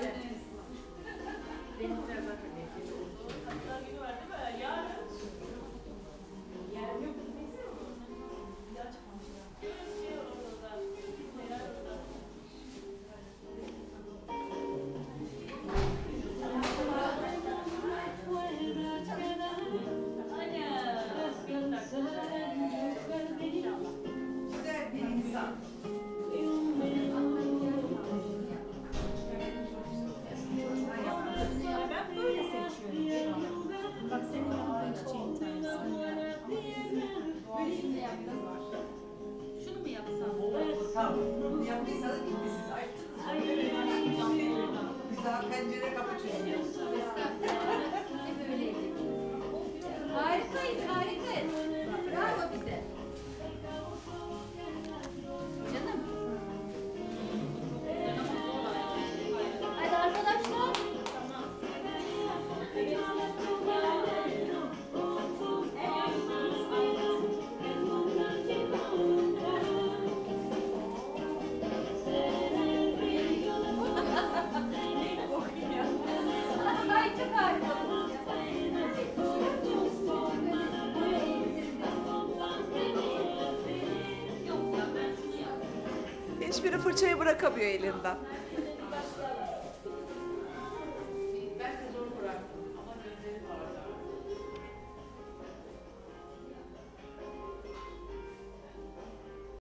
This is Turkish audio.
geldiniz. Benimkiler zaten evde. Hatta günü var değil mi? Yarın. Yarın yok. Neyse. Bir daha çıkmamışlar. Şey var orada. Neler orada. Güzel bir insan. Bak senin yanında çiçeğin. Şunu mu yapsam? Tamam. Bunu yaptıysanız gitti siz. Açtınız. Biz daha pencere kapı Hiçbiri fırçayı bırakamıyor elinden.